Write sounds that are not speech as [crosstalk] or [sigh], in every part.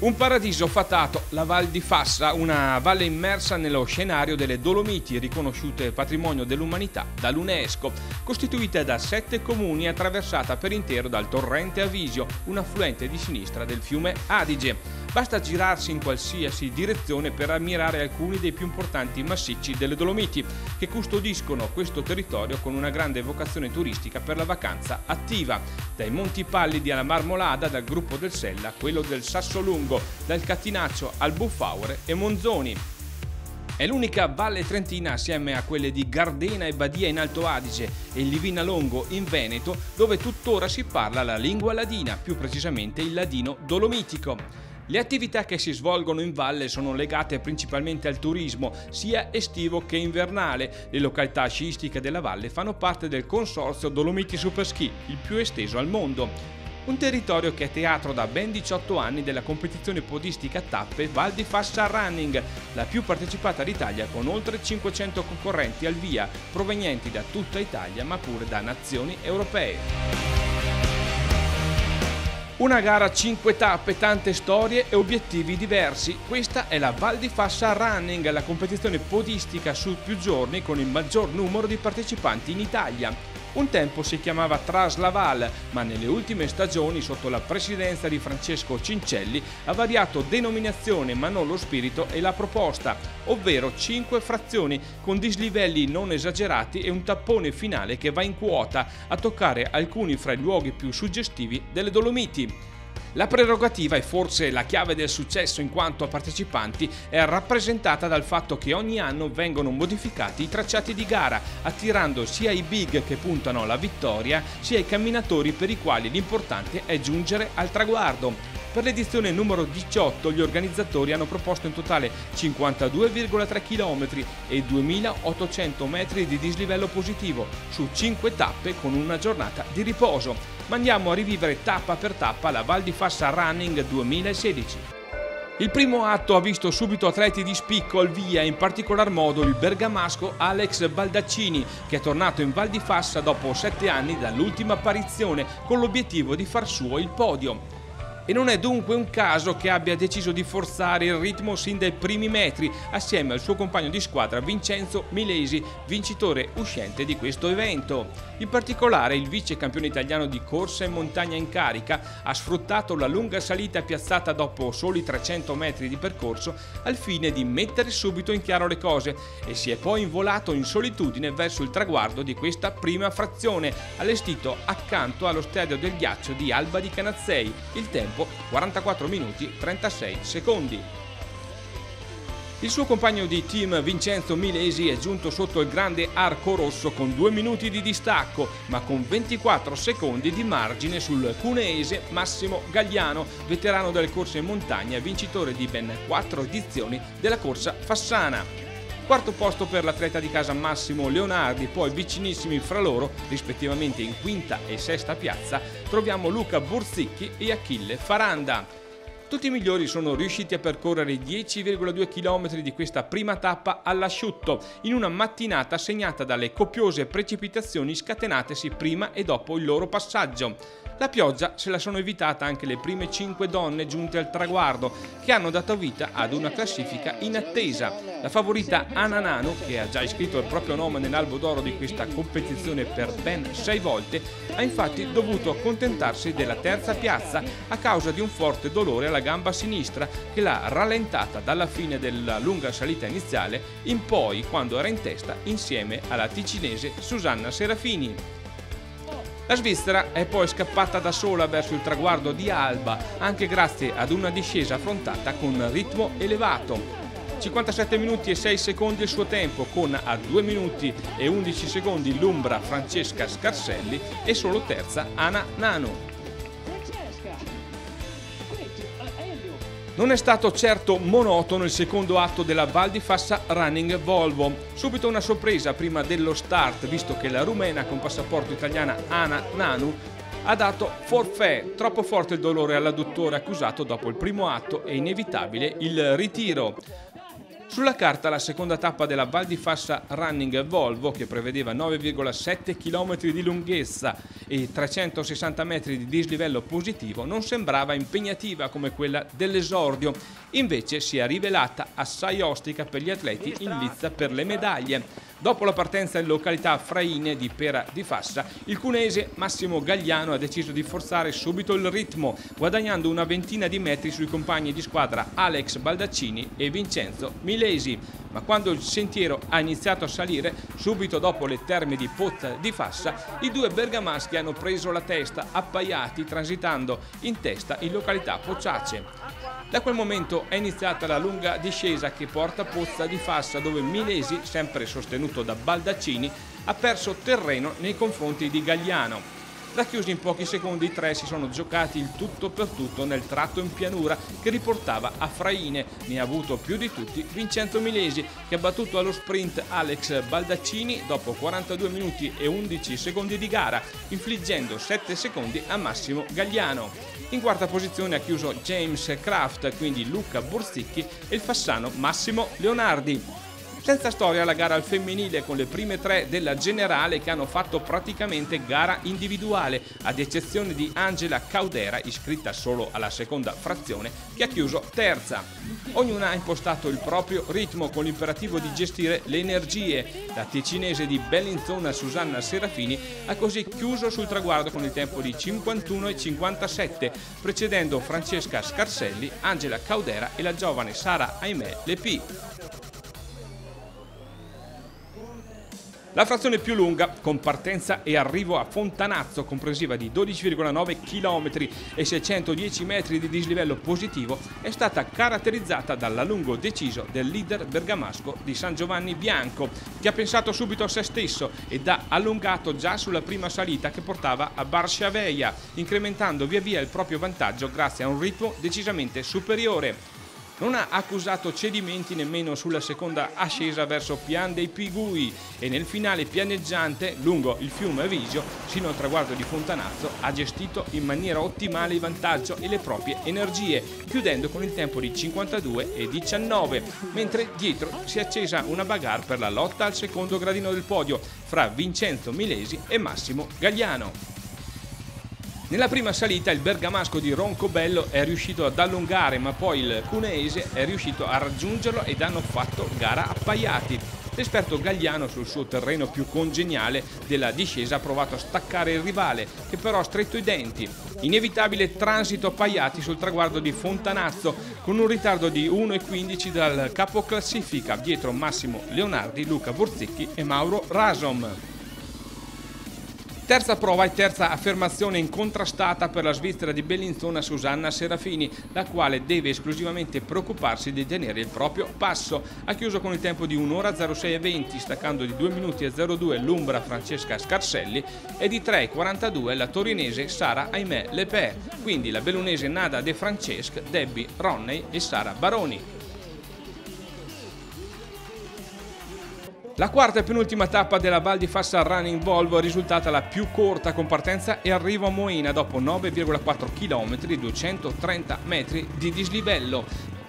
Un paradiso fatato, la Val di Fassa, una valle immersa nello scenario delle Dolomiti, riconosciute patrimonio dell'umanità dall'UNESCO, costituita da sette comuni attraversata per intero dal torrente Avisio, un affluente di sinistra del fiume Adige. Basta girarsi in qualsiasi direzione per ammirare alcuni dei più importanti massicci delle Dolomiti, che custodiscono questo territorio con una grande vocazione turistica per la vacanza attiva, dai Monti Pallidi alla Marmolada, dal gruppo del Sella a quello del Sassolungo, dal Catinaccio al Buffaure e Monzoni. È l'unica valle trentina assieme a quelle di Gardena e Badia in Alto Adige e Livina Longo in Veneto, dove tuttora si parla la lingua ladina, più precisamente il ladino dolomitico. Le attività che si svolgono in valle sono legate principalmente al turismo, sia estivo che invernale. Le località sciistiche della valle fanno parte del consorzio Dolomiti Super Ski, il più esteso al mondo. Un territorio che è teatro da ben 18 anni della competizione podistica tappe Val di Fassa Running, la più partecipata d'Italia con oltre 500 concorrenti al via, provenienti da tutta Italia ma pure da nazioni europee. Una gara a 5 tappe, tante storie e obiettivi diversi. Questa è la Val di Fassa Running, la competizione podistica su più giorni con il maggior numero di partecipanti in Italia. Un tempo si chiamava Traslaval, ma nelle ultime stagioni, sotto la presidenza di Francesco Cincelli, ha variato denominazione ma non lo spirito e la proposta, ovvero 5 frazioni con dislivelli non esagerati e un tappone finale che va in quota a toccare alcuni fra i luoghi più suggestivi delle Dolomiti. La prerogativa e forse la chiave del successo in quanto a partecipanti è rappresentata dal fatto che ogni anno vengono modificati i tracciati di gara, attirando sia i big che puntano alla vittoria, sia i camminatori per i quali l'importante è giungere al traguardo. Per l'edizione numero 18 gli organizzatori hanno proposto in totale 52,3 km e 2800 metri di dislivello positivo su 5 tappe con una giornata di riposo. Ma andiamo a rivivere tappa per tappa la Val di Fassa Running 2016. Il primo atto ha visto subito atleti di spicco al via, in particolar modo il bergamasco Alex Baldaccini, che è tornato in Val di Fassa dopo sette anni dall'ultima apparizione con l'obiettivo di far suo il podio e non è dunque un caso che abbia deciso di forzare il ritmo sin dai primi metri assieme al suo compagno di squadra Vincenzo Milesi, vincitore uscente di questo evento. In particolare il vice campione italiano di corsa in montagna in carica ha sfruttato la lunga salita piazzata dopo soli 300 metri di percorso al fine di mettere subito in chiaro le cose e si è poi involato in solitudine verso il traguardo di questa prima frazione allestito accanto allo stadio del ghiaccio di Alba di Canazzei. Il tempo tempo 44 minuti 36 secondi. Il suo compagno di team Vincenzo Milesi è giunto sotto il grande arco rosso con due minuti di distacco, ma con 24 secondi di margine sul cuneese Massimo Gagliano, veterano delle corse in montagna, vincitore di ben quattro edizioni della corsa Fassana. Quarto posto per l'atleta di casa Massimo Leonardi, poi vicinissimi fra loro, rispettivamente in quinta e sesta piazza, troviamo Luca Burzicchi e Achille Faranda. Tutti i migliori sono riusciti a percorrere i 10,2 km di questa prima tappa all'asciutto, in una mattinata segnata dalle copiose precipitazioni scatenatesi prima e dopo il loro passaggio. La pioggia se la sono evitata anche le prime 5 donne giunte al traguardo, che hanno dato vita ad una classifica in attesa. La favorita Anna Nano, che ha già iscritto il proprio nome nell'albo d'oro di questa competizione per ben 6 volte, ha infatti dovuto accontentarsi della terza piazza a causa di un forte dolore alla gamba sinistra che l'ha rallentata dalla fine della lunga salita iniziale in poi quando era in testa insieme alla ticinese Susanna Serafini. La Svizzera è poi scappata da sola verso il traguardo di Alba, anche grazie ad una discesa affrontata con ritmo elevato. 57 minuti e 6 secondi il suo tempo, con a 2 minuti e 11 secondi l'Umbra Francesca Scarselli e solo terza Ana Nano. Non è stato certo monotono il secondo atto della Val di Fassa Running Volvo. Subito una sorpresa prima dello start, visto che la rumena con passaporto italiana Ana Nanu ha dato forfè. Troppo forte il dolore all'adduttore accusato dopo il primo atto e inevitabile il ritiro. Sulla carta la seconda tappa della Val di Fassa Running Volvo, che prevedeva 9,7 km di lunghezza e 360 metri di dislivello positivo, non sembrava impegnativa come quella dell'esordio. Invece si è rivelata assai ostica per gli atleti in lizza per le medaglie. Dopo la partenza in località Fraine di Pera di Fassa, il cunese Massimo Gagliano ha deciso di forzare subito il ritmo, guadagnando una ventina di metri sui compagni di squadra Alex Baldaccini e Vincenzo Milesi. Ma quando il sentiero ha iniziato a salire, subito dopo le terme di Pozza di Fassa, i due bergamaschi hanno preso la testa, appaiati, transitando in testa in località Pocciace. Da quel momento è iniziata la lunga discesa che porta Pozza di Fassa dove Milesi, sempre sostenuto da Baldaccini, ha perso terreno nei confronti di Gagliano. Racchiusi in pochi secondi i tre si sono giocati il tutto per tutto nel tratto in pianura che riportava a Fraine. Ne ha avuto più di tutti Vincenzo Milesi che ha battuto allo sprint Alex Baldaccini dopo 42 minuti e 11 secondi di gara, infliggendo 7 secondi a Massimo Gagliano. In quarta posizione ha chiuso James Kraft, quindi Luca Borsicchi e il fassano Massimo Leonardi. Senza storia la gara al femminile con le prime tre della generale che hanno fatto praticamente gara individuale, ad eccezione di Angela Caudera, iscritta solo alla seconda frazione, che ha chiuso terza. Ognuna ha impostato il proprio ritmo con l'imperativo di gestire le energie. La ticinese di Bellinzona Susanna Serafini ha così chiuso sul traguardo con il tempo di 51 e 57, precedendo Francesca Scarselli, Angela Caudera e la giovane Sara Aimè Lepi. La frazione più lunga, con partenza e arrivo a Fontanazzo, comprensiva di 12,9 km e 610 metri di dislivello positivo, è stata caratterizzata dall'allungo deciso del leader bergamasco di San Giovanni Bianco, che ha pensato subito a se stesso ed ha allungato già sulla prima salita che portava a Barsciaveia, incrementando via via il proprio vantaggio grazie a un ritmo decisamente superiore. Non ha accusato cedimenti nemmeno sulla seconda ascesa verso Pian dei Pigui e nel finale pianeggiante lungo il fiume Visio sino al traguardo di Fontanazzo ha gestito in maniera ottimale il vantaggio e le proprie energie, chiudendo con il tempo di 52 e 19, mentre dietro si è accesa una bagarre per la lotta al secondo gradino del podio fra Vincenzo Milesi e Massimo Gagliano. Nella prima salita il bergamasco di Roncobello è riuscito ad allungare ma poi il cuneese è riuscito a raggiungerlo ed hanno fatto gara appaiati. L'esperto Gagliano sul suo terreno più congeniale della discesa ha provato a staccare il rivale che però ha stretto i denti. Inevitabile transito appaiati sul traguardo di Fontanazzo con un ritardo di 1,15 dal capo classifica dietro Massimo Leonardi, Luca Borzicchi e Mauro Rasom. Terza prova e terza affermazione incontrastata per la Svizzera di Bellinzona Susanna Serafini, la quale deve esclusivamente preoccuparsi di tenere il proprio passo. Ha chiuso con il tempo di 1 ora 06,20, staccando di 2 minuti e 02 l'Umbra Francesca Scarselli e di 3,42 la torinese Sara Aimè Lepè, quindi la bellunese Nada De Francesc, Debbie Ronney e Sara Baroni. La quarta e penultima tappa della Val di Fassa Running Volvo è risultata la più corta con partenza e arrivo a Moena dopo 9,4 km e 230 metri di dislivello.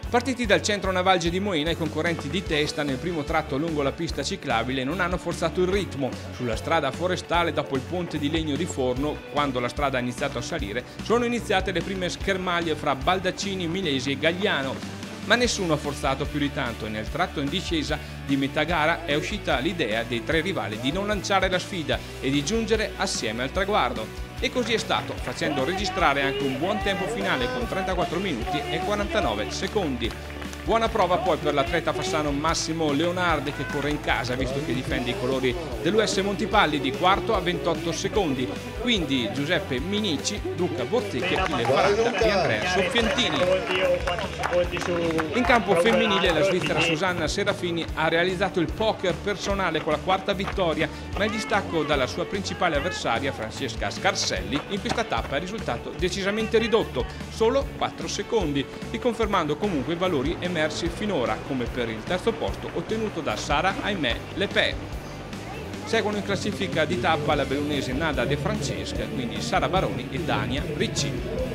Partiti dal centro Navalge di Moena, i concorrenti di testa nel primo tratto lungo la pista ciclabile non hanno forzato il ritmo. Sulla strada forestale, dopo il ponte di legno di Forno, quando la strada ha iniziato a salire, sono iniziate le prime schermaglie fra Baldaccini, Milesi e Gagliano, ma nessuno ha forzato più di tanto e nel tratto in discesa di metà gara è uscita l'idea dei tre rivali di non lanciare la sfida e di giungere assieme al traguardo. E così è stato, facendo registrare anche un buon tempo finale con 34 minuti e 49 secondi. Buona prova poi per l'atleta fassano Massimo Leonardi che corre in casa visto che difende i colori dell'US Montipalli di quarto a 28 secondi. Quindi Giuseppe Minici, Luca Bottecchi, Achille Faranda e Andrea Soffientini. In campo femminile la svizzera Susanna Serafini ha realizzato il poker personale con la quarta vittoria, ma il distacco dalla sua principale avversaria Francesca Scarselli in questa tappa è risultato decisamente ridotto, solo 4 secondi, riconfermando comunque i valori emersi finora, come per il terzo posto ottenuto da Sara Aimè Lepè. Seguono in classifica di tappa la bellunese Nada De Francesca, quindi Sara Baroni e Dania Ricci.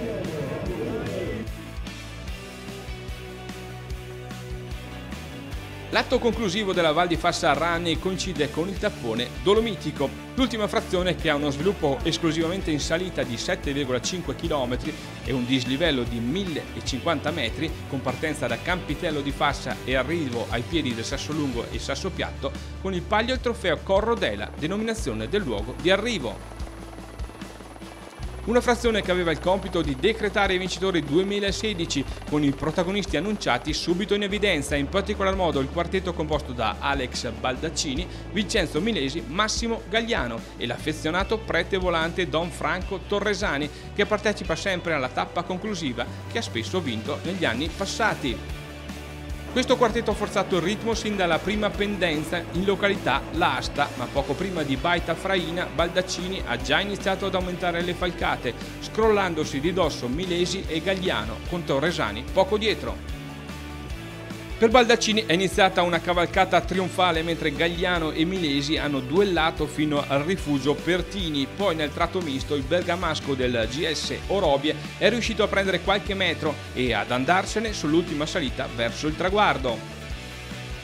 L'atto conclusivo della Val di Fassa Running coincide con il tappone dolomitico, l'ultima frazione che ha uno sviluppo esclusivamente in salita di 7,5 km e un dislivello di 1050 metri con partenza da Campitello di Fassa e arrivo ai piedi del Sasso Lungo e Sasso Piatto con il palio e il trofeo Corrodela, denominazione del luogo di arrivo. Una frazione che aveva il compito di decretare i vincitori 2016 con i protagonisti annunciati subito in evidenza, in particolar modo il quartetto composto da Alex Baldaccini, Vincenzo Milesi, Massimo Gagliano e l'affezionato prete volante Don Franco Torresani che partecipa sempre alla tappa conclusiva che ha spesso vinto negli anni passati. Questo quartetto ha forzato il ritmo sin dalla prima pendenza in località L'Asta, ma poco prima di Baita Fraina, Baldaccini ha già iniziato ad aumentare le falcate, scrollandosi di dosso Milesi e Gagliano, con Torresani poco dietro. Per Baldaccini è iniziata una cavalcata trionfale mentre Gagliano e Milesi hanno duellato fino al rifugio Pertini, poi nel tratto misto il bergamasco del GS Orobie è riuscito a prendere qualche metro e ad andarsene sull'ultima salita verso il traguardo.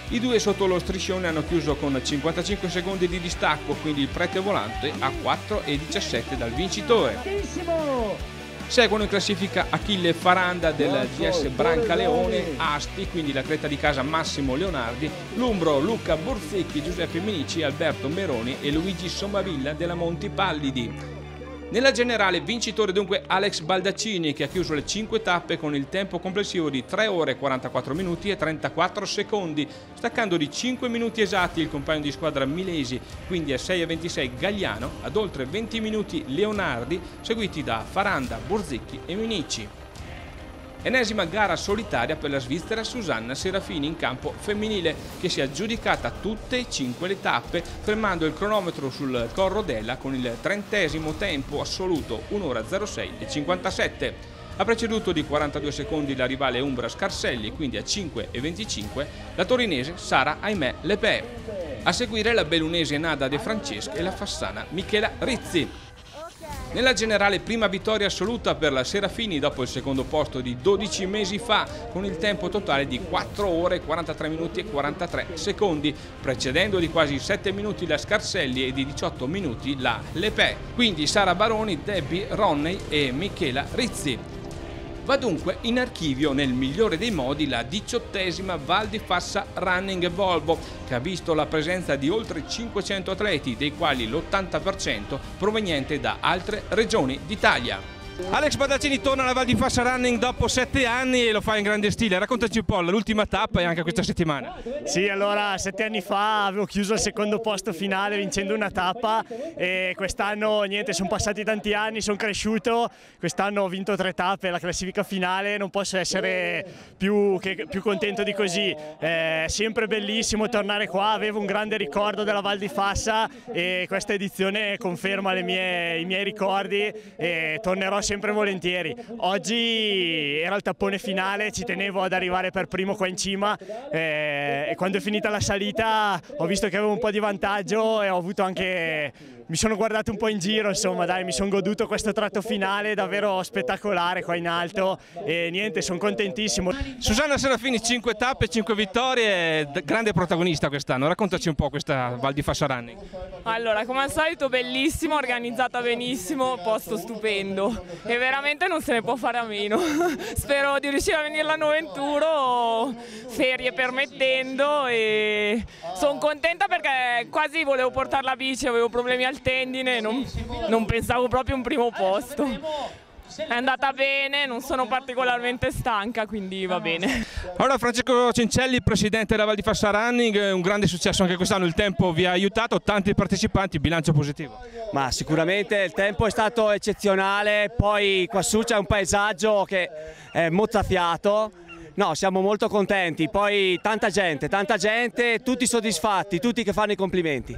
I due sotto lo striscione hanno chiuso con 55 secondi di distacco, quindi il prete volante a 4 e 17 dal vincitore. Seguono in classifica Achille Faranda del GS Brancaleone, Asti, quindi l'atleta di casa Massimo Leonardi, Lumbro, Luca Borzecchi, Giuseppe Minici, Alberto Meroni e Luigi Sommavilla della Monti Pallidi. Nella generale vincitore dunque Alex Baldaccini che ha chiuso le 5 tappe con il tempo complessivo di 3 ore 44 minuti e 34 secondi, staccando di 5 minuti esatti il compagno di squadra Milesi, quindi a 6 e 26 Gagliano, ad oltre 20 minuti Leonardi, seguiti da Faranda, Borzecchi e Minici. Enesima gara solitaria per la svizzera Susanna Serafini in campo femminile che si è aggiudicata tutte e cinque le tappe fermando il cronometro sul Corrodella con il trentesimo tempo assoluto 1 ora 06 e 57. Ha preceduto di 42 secondi la rivale Umbra Scarselli, quindi a 5 e 25, la torinese Sara Aimè Lepè. A seguire la bellunese Nada De Francesca e la fassana Michela Rizzi. Nella generale prima vittoria assoluta per la Serafini dopo il secondo posto di 12 mesi fa con il tempo totale di 4 ore 43 minuti e 43 secondi, precedendo di quasi 7 minuti la Scarselli e di 18 minuti la Lepè. Quindi Sara Baroni, Debbie Ronney e Michela Rizzi. Va dunque in archivio nel migliore dei modi la diciottesima Val di Fassa Running Volvo, che ha visto la presenza di oltre 500 atleti, dei quali l'80% proveniente da altre regioni d'Italia. Alex Badaccini torna alla Val di Fassa Running dopo sette anni e lo fa in grande stile. Raccontaci un po' l'ultima tappa e anche questa settimana. Sì, allora sette anni fa avevo chiuso il secondo posto finale vincendo una tappa e quest'anno niente, sono passati tanti anni, sono cresciuto, quest'anno ho vinto tre tappe, la classifica finale, non posso essere più, che, più contento di così. È sempre bellissimo tornare qua, avevo un grande ricordo della Val di Fassa e questa edizione conferma mie, i miei ricordi e tornerò sempre volentieri. Oggi era il tappone finale, ci tenevo ad arrivare per primo qua in cima eh, e quando è finita la salita ho visto che avevo un po' di vantaggio e ho avuto anche mi sono guardato un po' in giro, insomma, dai, mi sono goduto questo tratto finale davvero spettacolare qua in alto e niente, sono contentissimo. Susanna Serafini, 5 tappe, 5 vittorie, grande protagonista quest'anno, raccontaci un po' questa Val di Fassarani. Allora, come al solito bellissima, organizzata benissimo, posto stupendo e veramente non se ne può fare a meno. [laughs] Spero di riuscire a venire l'anno 21, ferie permettendo e sono contenta perché quasi volevo portare la bici, avevo problemi al tendine, non, non pensavo proprio un primo posto. È andata bene, non sono particolarmente stanca, quindi va bene. Allora Francesco Cencelli, presidente della Val di Fassa Running, un grande successo anche quest'anno, il tempo vi ha aiutato, tanti partecipanti, bilancio positivo. Ma sicuramente il tempo è stato eccezionale, poi qua su c'è un paesaggio che è mozzafiato, No, siamo molto contenti, poi tanta gente, tanta gente, tutti soddisfatti, tutti che fanno i complimenti.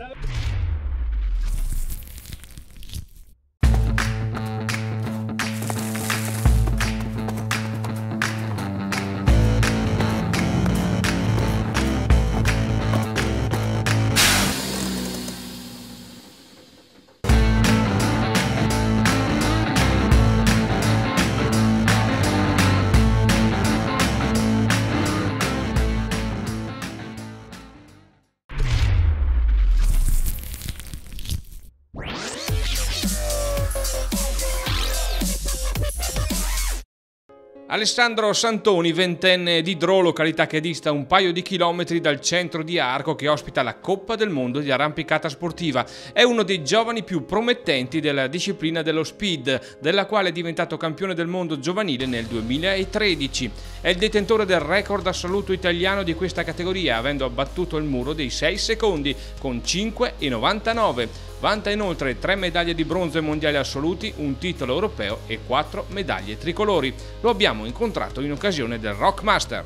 Alessandro Santoni, ventenne di Dro, località che dista un paio di chilometri dal centro di Arco che ospita la Coppa del Mondo di arrampicata sportiva. È uno dei giovani più promettenti della disciplina dello speed, della quale è diventato campione del mondo giovanile nel 2013. È il detentore del record assoluto italiano di questa categoria, avendo abbattuto il muro dei 6 secondi con 5,99. Vanta inoltre tre medaglie di bronzo ai mondiali assoluti, un titolo europeo e quattro medaglie tricolori. Lo abbiamo incontrato in occasione del Rockmaster.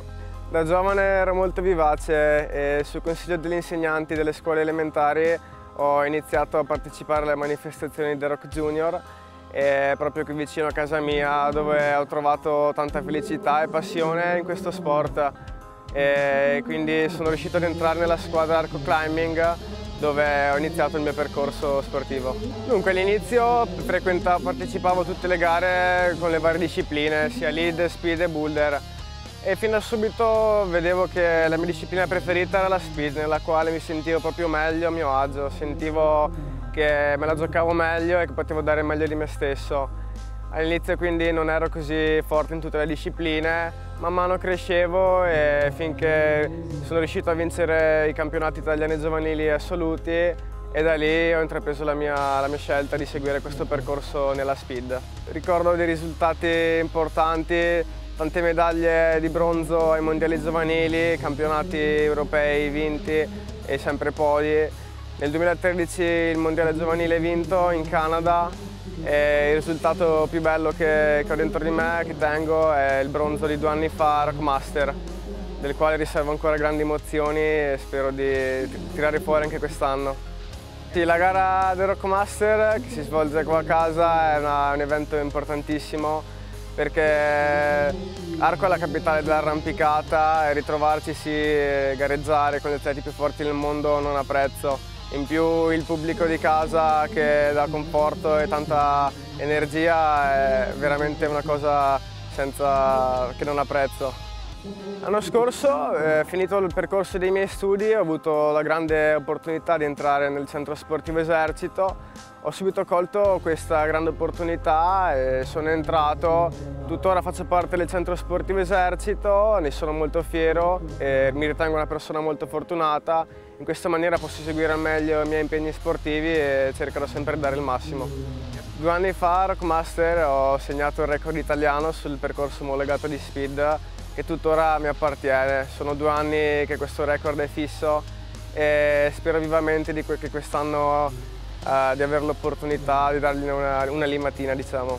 Da giovane ero molto vivace e su consiglio degli insegnanti delle scuole elementari ho iniziato a partecipare alle manifestazioni del Rock Junior e proprio qui vicino a casa mia dove ho trovato tanta felicità e passione in questo sport e quindi sono riuscito ad entrare nella squadra Arco Climbing dove ho iniziato il mio percorso sportivo. Dunque all'inizio partecipavo a tutte le gare con le varie discipline, sia lead, speed e boulder e fino a subito vedevo che la mia disciplina preferita era la speed, nella quale mi sentivo proprio meglio a mio agio, sentivo che me la giocavo meglio e che potevo dare meglio di me stesso. All'inizio quindi non ero così forte in tutte le discipline, man mano crescevo e finché sono riuscito a vincere i campionati italiani giovanili assoluti e da lì ho intrapreso la mia, la mia, scelta di seguire questo percorso nella speed. Ricordo dei risultati importanti, tante medaglie di bronzo ai mondiali giovanili, campionati europei vinti e sempre podi. Nel 2013 il mondiale giovanile vinto in Canada e il risultato più bello che, che, ho dentro di me, che tengo, è il bronzo di due anni fa Rockmaster, del quale riservo ancora grandi emozioni e spero di tirare fuori anche quest'anno. Sì, la gara del Rockmaster che si svolge qua a casa è una, un evento importantissimo perché Arco è la capitale dell'arrampicata e ritrovarci e gareggiare con gli atleti più forti del mondo non ha prezzo in più il pubblico di casa che dà conforto e tanta energia è veramente una cosa senza, che non ha prezzo. L'anno scorso, eh, finito il percorso dei miei studi, ho avuto la grande opportunità di entrare nel centro sportivo esercito. Ho subito colto questa grande opportunità e sono entrato. Tuttora faccio parte del centro sportivo esercito, ne sono molto fiero e mi ritengo una persona molto fortunata. In questa maniera posso seguire al meglio i miei impegni sportivi e cercherò sempre di dare il massimo. Due anni fa a Rockmaster ho segnato il record italiano sul percorso omologato di speed che tuttora mi appartiene. Sono due anni che questo record è fisso e spero vivamente di que che quest'anno uh, di avere l'opportunità di dargli una, una limatina, diciamo.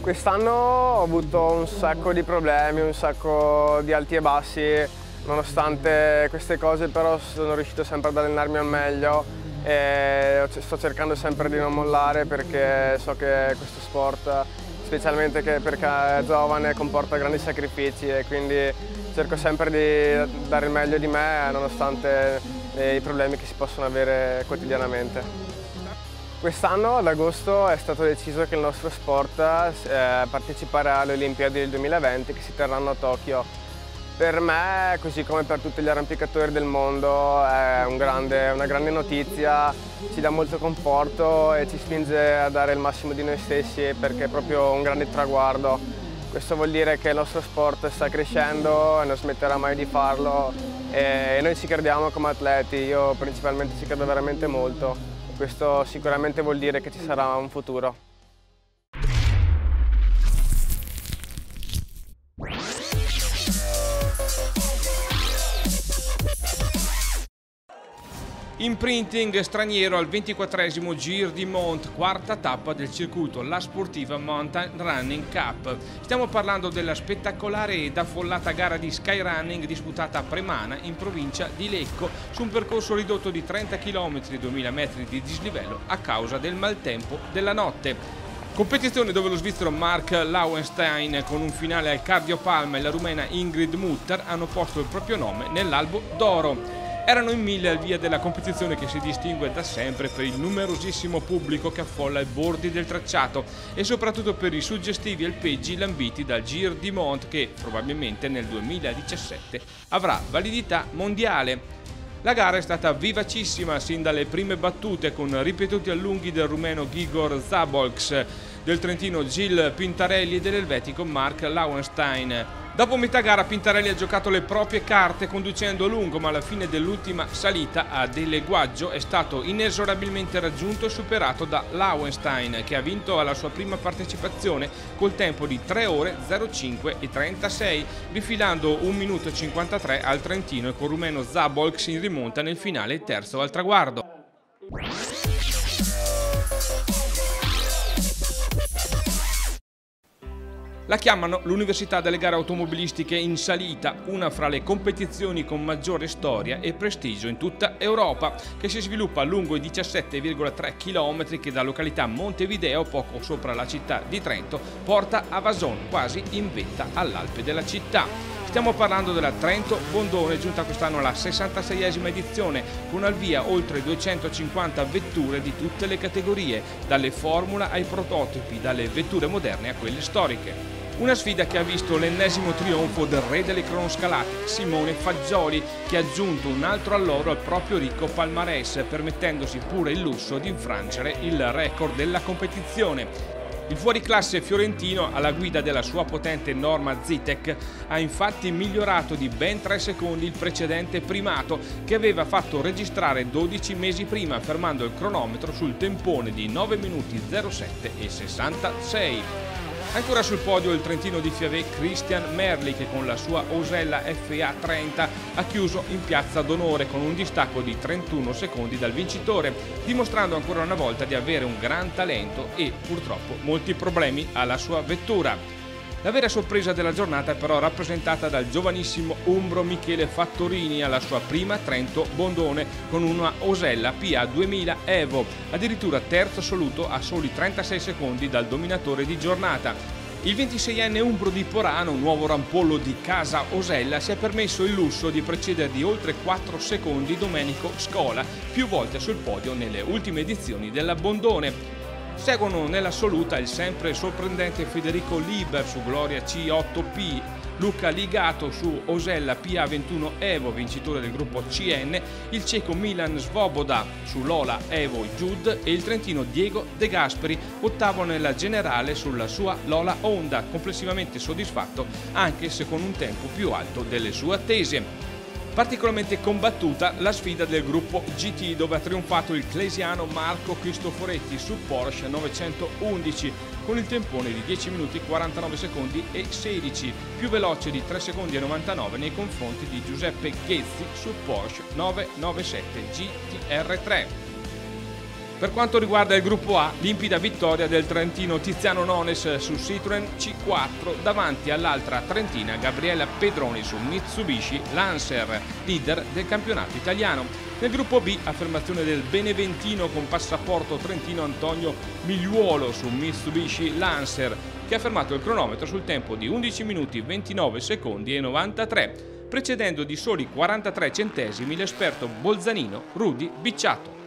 Quest'anno ho avuto un sacco di problemi, un sacco di alti e bassi, nonostante queste cose però sono riuscito sempre ad allenarmi al meglio e sto cercando sempre di non mollare perché so che questo sport specialmente perché è giovane comporta grandi sacrifici e quindi cerco sempre di dare il meglio di me nonostante i problemi che si possono avere quotidianamente. Quest'anno ad agosto è stato deciso che il nostro sport eh, parteciperà alle Olimpiadi del 2020 che si terranno a Tokyo per me, così come per tutti gli arrampicatori del mondo, è un grande, una grande notizia, ci dà molto conforto e ci spinge a dare il massimo di noi stessi perché è proprio un grande traguardo. Questo vuol dire che il nostro sport sta crescendo e non smetterà mai di farlo e noi ci crediamo come atleti, io principalmente ci credo veramente molto. Questo sicuramente vuol dire che ci sarà un futuro. Imprinting straniero al 24 Gir di Mont, quarta tappa del circuito, la sportiva Mountain Running Cup. Stiamo parlando della spettacolare ed affollata gara di skyrunning disputata a Premana in provincia di Lecco su un percorso ridotto di 30 km e 2000 metri di dislivello a causa del maltempo della notte. Competizione dove lo svizzero Mark Lauenstein con un finale al cardiopalma e la rumena Ingrid Mutter hanno posto il proprio nome nell'albo d'oro. Erano in mille al via della competizione che si distingue da sempre per il numerosissimo pubblico che affolla i bordi del tracciato e soprattutto per i suggestivi alpeggi lambiti dal Gir di Mont che probabilmente nel 2017 avrà validità mondiale. La gara è stata vivacissima sin dalle prime battute con ripetuti allunghi del rumeno Gigor Zabolks del trentino Gil Pintarelli e dell'elvetico Mark Lauenstein. Dopo metà gara Pintarelli ha giocato le proprie carte conducendo lungo ma alla fine dell'ultima salita a Deleguaggio è stato inesorabilmente raggiunto e superato da Lauenstein che ha vinto alla sua prima partecipazione col tempo di 3 ore 05 e 36 rifilando 1 minuto e 53 al Trentino e con rumeno Zabolk si rimonta nel finale terzo al traguardo. La chiamano l'Università delle gare automobilistiche in salita, una fra le competizioni con maggiore storia e prestigio in tutta Europa, che si sviluppa lungo i 17,3 km che da località Montevideo, poco sopra la città di Trento, porta a Vason, quasi in vetta all'Alpe della città. Stiamo parlando della Trento Bondone, giunta quest'anno alla 66esima edizione, con al via oltre 250 vetture di tutte le categorie, dalle formula ai prototipi, dalle vetture moderne a quelle storiche. Una sfida che ha visto l'ennesimo trionfo del re delle cronoscalate, Simone Fagioli, che ha aggiunto un altro alloro al proprio ricco palmarès, permettendosi pure il lusso di infrangere il record della competizione. Il fuoriclasse fiorentino, alla guida della sua potente Norma Zitec, ha infatti migliorato di ben 3 secondi il precedente primato che aveva fatto registrare 12 mesi prima, fermando il cronometro sul tempone di 9 minuti 07 e 66. Ancora sul podio il trentino di Fiavé Christian Merli che con la sua Osella FA 30 ha chiuso in piazza d'onore con un distacco di 31 secondi dal vincitore, dimostrando ancora una volta di avere un gran talento e purtroppo molti problemi alla sua vettura. La vera sorpresa della giornata è però rappresentata dal giovanissimo umbro Michele Fattorini alla sua prima Trento Bondone con una Osella PA 2000 Evo, addirittura terzo assoluto a soli 36 secondi dal dominatore di giornata. Il 26enne umbro di Porano, nuovo rampollo di Casa Osella, si è permesso il lusso di precedere di oltre 4 secondi Domenico Scola, più volte sul podio nelle ultime edizioni della Bondone. Seguono nell'assoluta il sempre sorprendente Federico Liber su Gloria C8P, Luca Ligato su Osella PA21 Evo, vincitore del gruppo CN, il ceco Milan Svoboda su Lola Evo Jude e il trentino Diego De Gasperi, ottavo nella generale sulla sua Lola Honda, complessivamente soddisfatto anche se con un tempo più alto delle sue attese. Particolarmente combattuta la sfida del gruppo GT dove ha trionfato il clesiano Marco Cristoforetti su Porsche 911 con il tempone di 10 minuti 49 secondi e 16, più veloce di 3 secondi e 99 nei confronti di Giuseppe Ghezzi su Porsche 997 GTR3. Per quanto riguarda il gruppo A, limpida vittoria del trentino Tiziano Nones su Citroen C4 davanti all'altra trentina Gabriella Pedroni su Mitsubishi Lancer, leader del campionato italiano. Nel gruppo B, affermazione del beneventino con passaporto trentino Antonio Migliuolo su Mitsubishi Lancer, che ha fermato il cronometro sul tempo di 11 minuti 29 secondi e 93, precedendo di soli 43 centesimi l'esperto bolzanino Rudy Bicciato.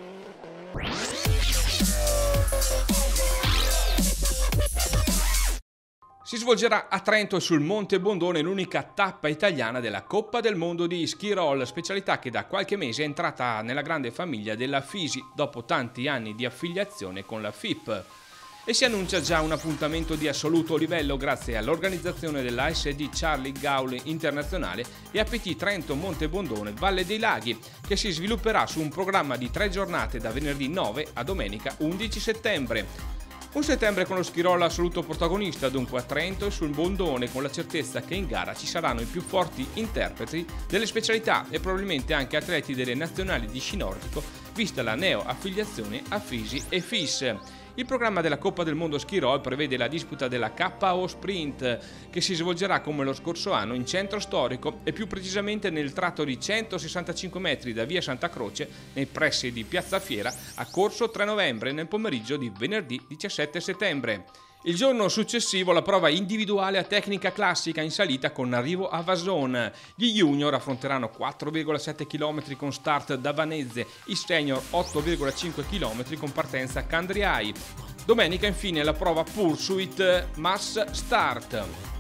Si svolgerà a Trento sul Monte Bondone l'unica tappa italiana della Coppa del Mondo di ski roll, specialità che da qualche mese è entrata nella grande famiglia della Fisi dopo tanti anni di affiliazione con la FIP. E si annuncia già un appuntamento di assoluto livello grazie all'organizzazione dell'ASD Charlie Gauli Internazionale e a PT Trento Monte Bondone Valle dei Laghi, che si svilupperà su un programma di tre giornate da venerdì 9 a domenica 11 settembre. Un settembre con lo Schirola assoluto protagonista, dunque a Trento e sul Bondone, con la certezza che in gara ci saranno i più forti interpreti delle specialità e probabilmente anche atleti delle nazionali di sci nordico, vista la neo affiliazione a Fisi e FIS. Il programma della Coppa del Mondo Ski Roll prevede la disputa della KO Sprint, che si svolgerà come lo scorso anno in centro storico e più precisamente nel tratto di 165 metri da via Santa Croce, nei pressi di Piazza Fiera, a corso 3 novembre nel pomeriggio di venerdì 17 settembre. Il giorno successivo la prova individuale a tecnica classica in salita con arrivo a Vason. Gli junior affronteranno 4,7 km con start da Vanezze, i senior 8,5 km con partenza Candriai. Domenica infine la prova Pursuit Mass Start.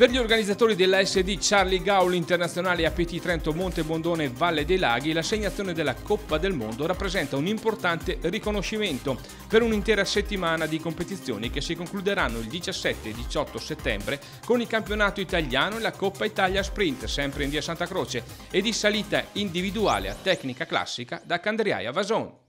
Per gli organizzatori della SD Charlie Gaul Internazionale APT Trento Monte Bondone Valle dei Laghi, l'assegnazione della Coppa del Mondo rappresenta un importante riconoscimento per un'intera settimana di competizioni che si concluderanno il 17 e 18 settembre con il campionato italiano e la Coppa Italia Sprint, sempre in via Santa Croce, e di salita individuale a tecnica classica da Candriaia Vason.